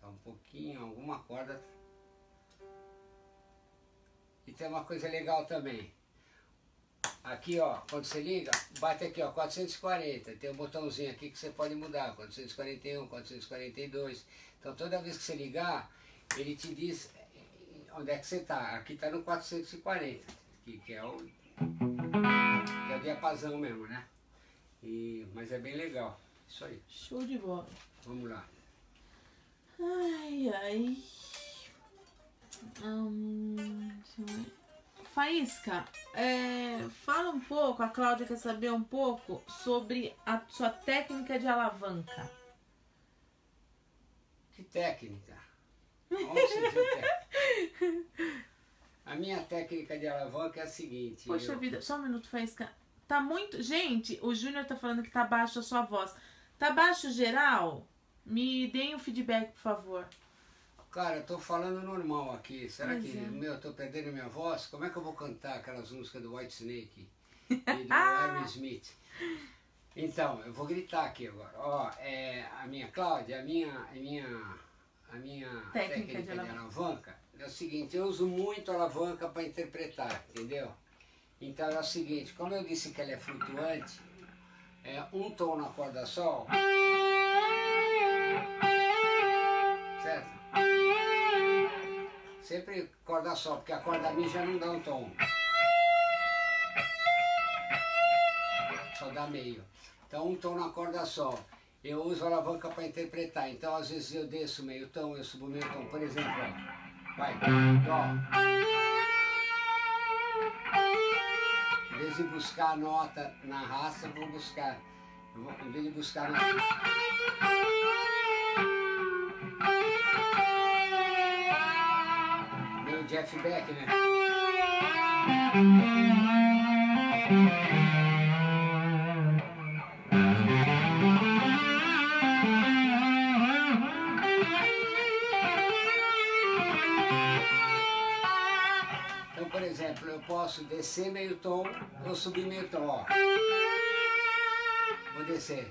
Tá um pouquinho, alguma corda. E tem uma coisa legal também. Aqui, ó, quando você liga, bate aqui, ó, 440. Tem um botãozinho aqui que você pode mudar, 441, 442. Então toda vez que você ligar, ele te diz eh, onde é que você tá. Aqui tá no 440, que, que é o que é o diapasão mesmo, né? E, mas é bem legal. Isso aí. Show de bola. Vamos lá. Ai, ai. Hum. Faísca, é, fala um pouco, a Cláudia quer saber um pouco sobre a sua técnica de alavanca. Técnica? Onde você viu técnica? A minha técnica de alavanca é a seguinte. Poxa eu- vida, só um minuto, Faísca. Tá muito. Gente, o Júnior tá falando que tá baixo a sua voz. Tá baixo geral? Me deem um feedback, por favor. Cara, eu tô falando normal aqui. Será Pois que é. meu, eu tô perdendo minha voz? Como é que eu vou cantar aquelas músicas do White Snake e do Aerosmith? Então, eu vou gritar aqui agora. Ó, é, a minha Cláudia, a minha, a minha, a minha Técnica técnica, de de, alavanca. alavanca é o seguinte, eu uso muito alavanca para interpretar, entendeu? Então é o seguinte, como eu disse que ela é flutuante, é um tom na corda sol, certo? Sempre corda sol, porque a corda mi já não dá um tom. Só dá meio. Então um tom na corda sol. Eu uso a alavanca para interpretar. Então às vezes eu desço meio tom, eu subo meio tom. Por exemplo. Vai, dó. Em vez de buscar a nota na raça, vou buscar. Vou, em vez de buscar na. Meio Jeff Beck, né? Posso descer meio tom ou subir meio tom, ó. Vou descer.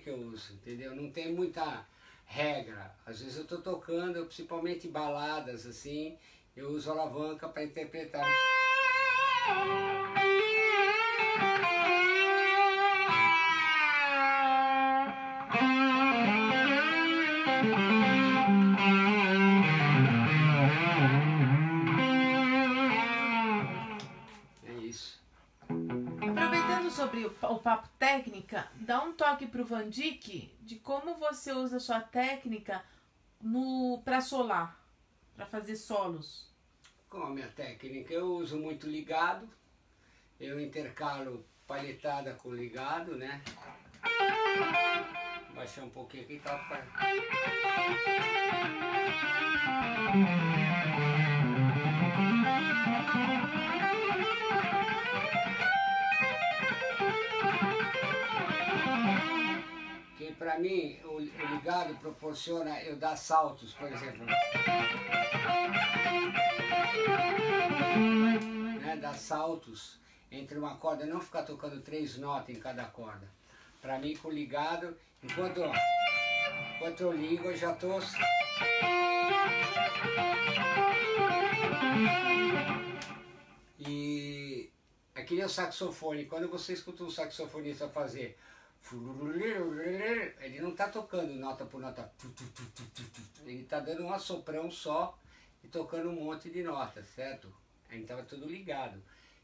Que eu uso, entendeu? Não tem muita regra. Às vezes eu tô tocando, principalmente baladas assim, eu uso alavanca para interpretar. Dá um toque pro Vandic de como você usa a sua técnica no para solar, para fazer solos. Com a minha técnica, eu uso muito ligado, eu intercalo palhetada com ligado, né? Baixar um pouquinho aqui, tá? Para mim, o, o ligado proporciona eu dar saltos, por exemplo. Né, dar saltos entre uma corda, não ficar tocando três notas em cada corda. Para mim, com ligado, enquanto, enquanto eu ligo, eu já estou. E é que nem o saxofone. Quando você escuta um saxofonista fazer ele não está tocando nota por nota. Ele está dando um assoprão só e tocando um monte de notas, certo? Então é tudo ligado.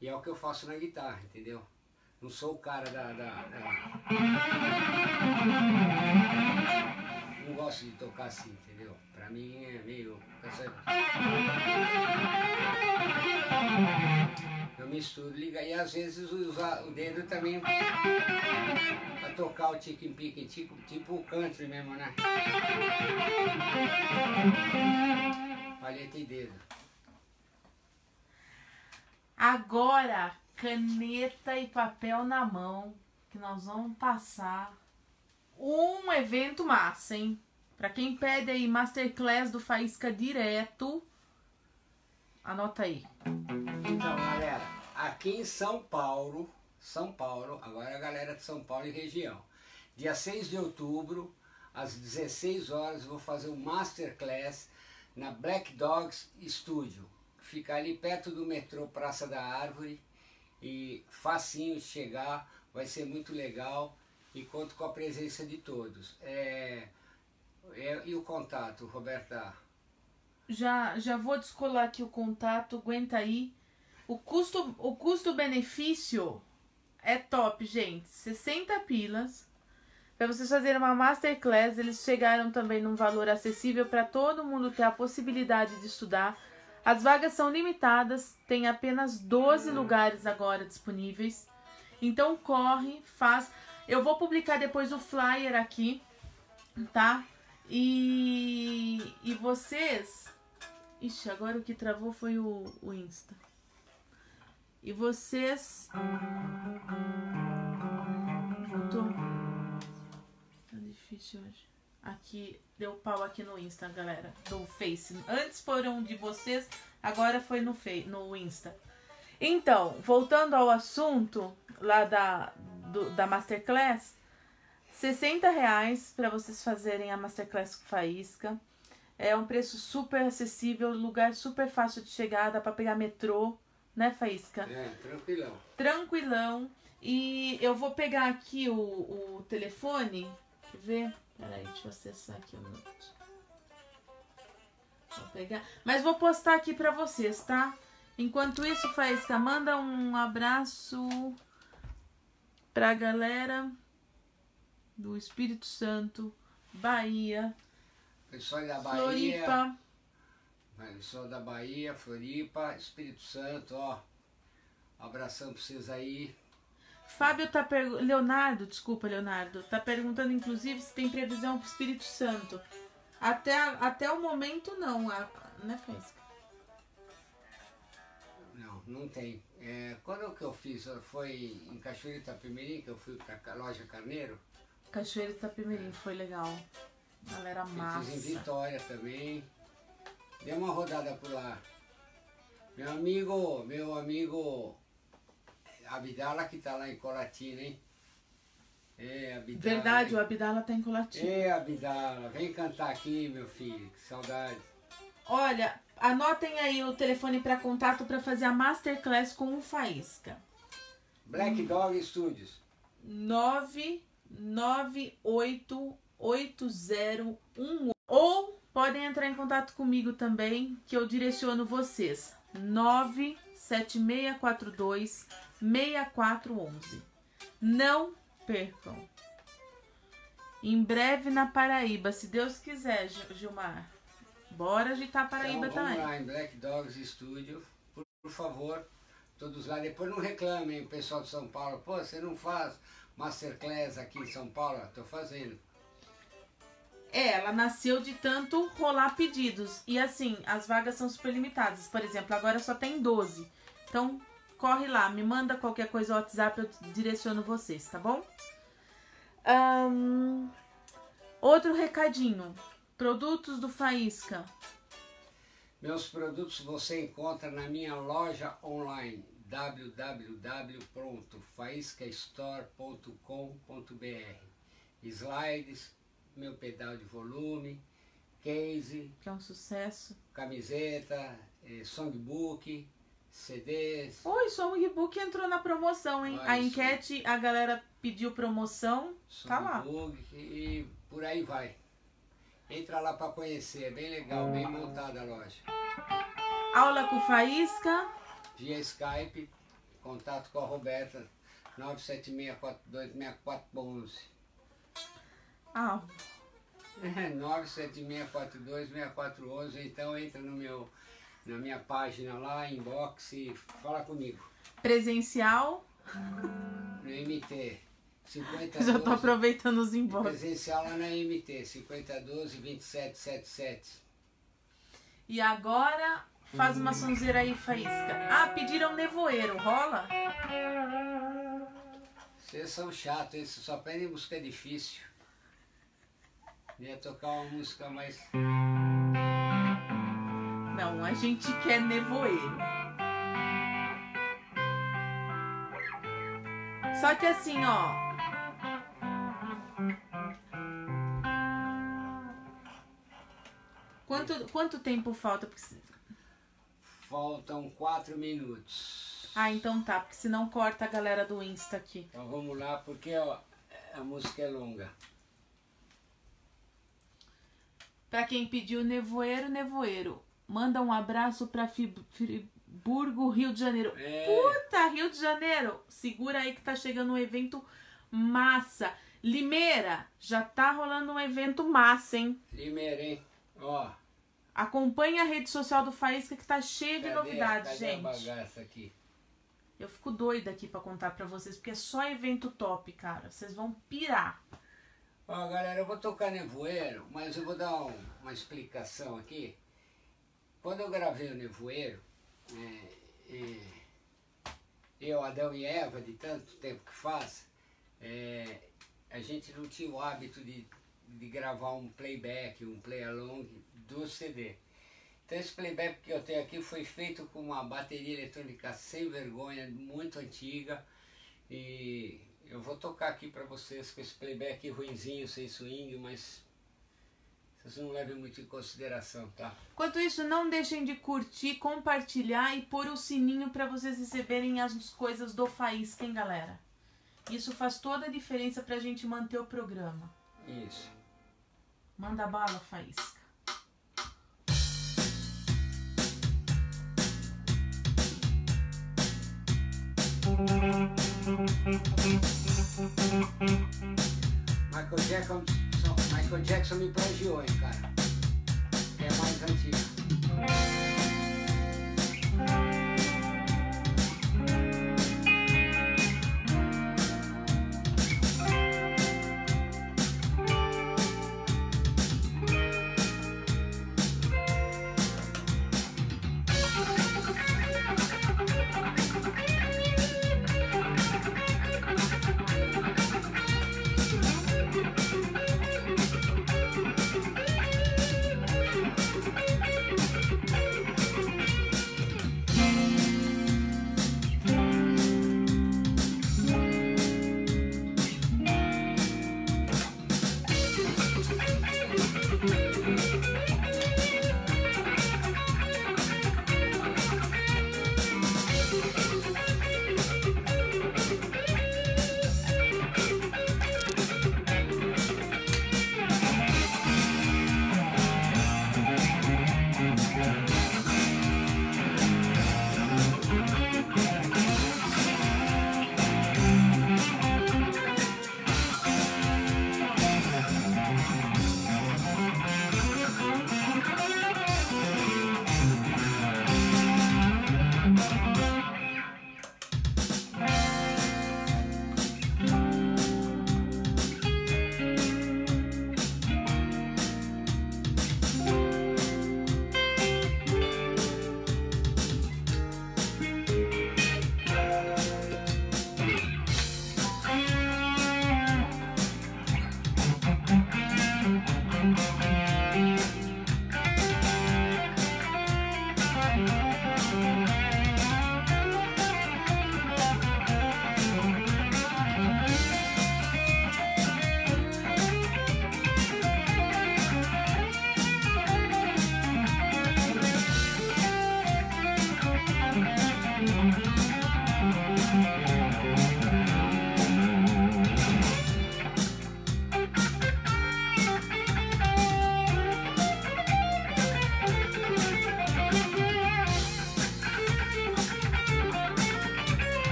E é o que eu faço na guitarra, entendeu? Não sou o cara da. da, da... Não gosto de tocar assim, entendeu? Pra mim é meio. Eu misturo, liga e às vezes usar o dedo também pra tocar o tique pique, tipo, tipo o country mesmo, né? Palheta e dedo. Agora, caneta e papel na mão, que nós vamos passar um evento massa, hein? Pra quem pede aí Masterclass do Faísca direto, anota aí. Então, galera, aqui em São Paulo, São Paulo, agora a galera de São Paulo e região. Dia 6 de outubro, às 16 horas, vou fazer um Masterclass na Black Dogs Studio. Fica ali perto do metrô Praça da Árvore e facinho de chegar, vai ser muito legal e conto com a presença de todos. É, é, e o contato, Roberta? Já, já vou descolar aqui o contato, aguenta aí. O custo o custo benefício é top, gente. 60 pilas. Para vocês fazerem uma masterclass, eles chegaram também num valor acessível para todo mundo ter a possibilidade de estudar. As vagas são limitadas, tem apenas 12 lugares agora disponíveis. Então corre, faz. Eu vou publicar depois o flyer aqui, tá? E, e vocês. Ixi, agora o que travou foi o, o Insta. E vocês. Voltou? Tá difícil hoje. Aqui, deu pau aqui no Insta, galera. Do Face. Antes foram de vocês, agora foi no, Face, no Insta. Então, voltando ao assunto lá da, do, da Masterclass. 60 reais para vocês fazerem a Masterclass com Faísca. É um preço super acessível, lugar super fácil de chegar, dá para pegar metrô, né, Faísca? É, tranquilão. Tranquilão. E eu vou pegar aqui o, o telefone. Quer ver? Peraí, deixa eu acessar aqui um minuto. Vou pegar. Mas vou postar aqui para vocês, tá? Enquanto isso, Faísca, manda um abraço pra galera do Espírito Santo, Bahia, Pessoal da Bahia. Floripa. Pessoal da Bahia, Floripa, Espírito Santo, ó. Abração pra vocês aí. Fábio tá perguntando. Leonardo, desculpa, Leonardo, tá perguntando inclusive se tem previsão pro Espírito Santo. Até, até o momento, não, a, né, Faísca? Não, não tem. É, quando que eu fiz? Foi em Cachoeira Itapemirim, que eu fui pra loja Carneiro. Cachoeira Itapemirim, foi legal. Galera Eu Fiz em massa. Vitória também. Dei uma rodada por lá. Meu amigo, meu amigo Abdala que tá lá em Colatina, hein? É, Abdala. Verdade, o Abdala tá em Colatina. É, Abdala, vem cantar aqui, meu filho. Que saudade. Olha, anotem aí o telefone para contato para fazer a Masterclass com o Faísca. Black Dog Studios. 9988011 ou podem entrar em contato comigo também, que eu direciono vocês. 97642 6411. Não percam. Em breve na Paraíba, se Deus quiser, Gil- Gilmar. Bora agitar a Paraíba então, vamos também. lá em Black Dogs Studio. Por, por favor, todos lá. Depois não reclamem, o pessoal de São Paulo. Pô, você não faz Masterclass aqui em São Paulo? Tô fazendo. É, ela nasceu de tanto rolar pedidos. E assim, as vagas são super limitadas. Por exemplo, agora só tem 12. Então, corre lá, me manda qualquer coisa no WhatsApp, eu direciono vocês, tá bom? Ahn, Outro recadinho. Produtos do Faísca. Meus produtos você encontra na minha loja online www.faiscastore.com.br Slides, meu pedal de volume, case, que é um sucesso, camiseta, eh, songbook, CDs. Oi, songbook entrou na promoção, hein? a enquete, a galera pediu promoção, tá lá. e por aí vai. Entra lá para conhecer, é bem legal, bem montada a loja. Aula com Faísca. Via Skype, contato com a Roberta, 976426411. Ah. É, 976426411, então entra no meu, na minha página lá, inbox e fala comigo. Presencial? No MT. 50 Já tô aproveitando os inbox. Presencial lá na MT, 5012 2777. E agora faz uma sonzeira aí, faísca. Ah, pediram nevoeiro, rola? Vocês são chatos, eles só aprendem música difícil. Ia tocar uma música mais. Não, a gente quer nevoeiro. Só que assim, ó. Quanto, quanto tempo falta? Faltam quatro minutos. Ah, então tá, porque senão corta a galera do Insta aqui. Então vamos lá, porque ó, a música é longa. Para quem pediu nevoeiro, nevoeiro. Manda um abraço para Friburgo, Rio de Janeiro. É. Puta, Rio de Janeiro. Segura aí que tá chegando um evento massa. Limeira, já tá rolando um evento massa, hein? Limeira, hein? Ó. Acompanhe a rede social do Faísca que tá cheia de novidades, cadê gente. A bagaça aqui? Eu fico doida aqui para contar para vocês, porque é só evento top, cara. Vocês vão pirar. Ó, galera, eu vou tocar Nevoeiro, mas eu vou dar um, uma explicação aqui. Quando eu gravei o Nevoeiro, é, é, eu, Adão e Eva, de tanto tempo que faz, é, a gente não tinha o hábito de, de gravar um playback, um play-along do CD. Então esse playback que eu tenho aqui foi feito com uma bateria eletrônica sem vergonha, muito antiga, e eu vou tocar aqui para vocês com esse playback ruinzinho, sem swing, mas vocês não levem muito em consideração, tá? Enquanto isso, não deixem de curtir, compartilhar e pôr o sininho para vocês receberem as coisas do Faísca, hein, galera? Isso faz toda a diferença pra gente manter o programa. Isso. Manda bala, Faísca. Michael Jackson, Michael Jackson me plagiou, hein, cara. É mais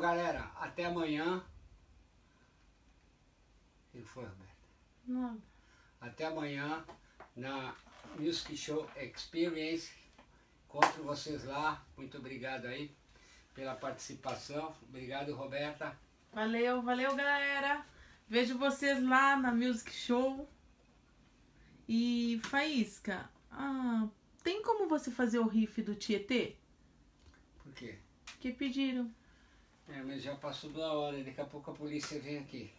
antigo. até amanhã. O que foi, Roberto? Nada. Até amanhã na Music Show Experience. Encontro vocês lá. Muito obrigado aí pela participação. Obrigado, Roberta. Valeu, valeu, galera. Vejo vocês lá na Music Show. E Faísca, ah, tem como você fazer o riff do Tietê? Por quê? Que pediram. É, mas já passou da hora, daqui a pouco a polícia vem aqui.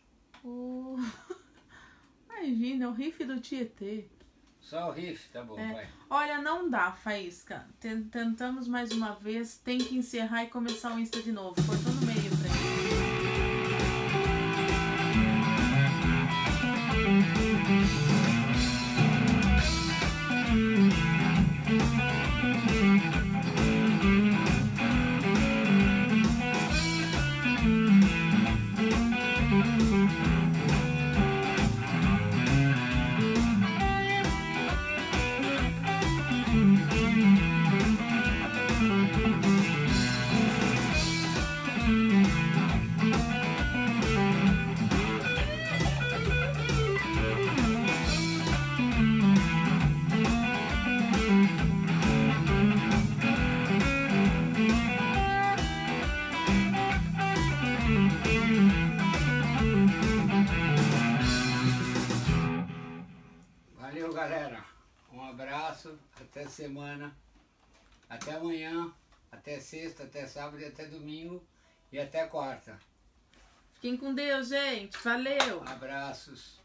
Oh. Imagina, o riff do Tietê. Só o riff, tá bom, É. vai. Olha, não dá, Faísca. Ten- Tentamos mais uma vez, tem que encerrar e começar o Insta de novo. Meio sexta, até sábado e até domingo e até quarta. Fiquem com Deus, gente. Valeu. Abraços.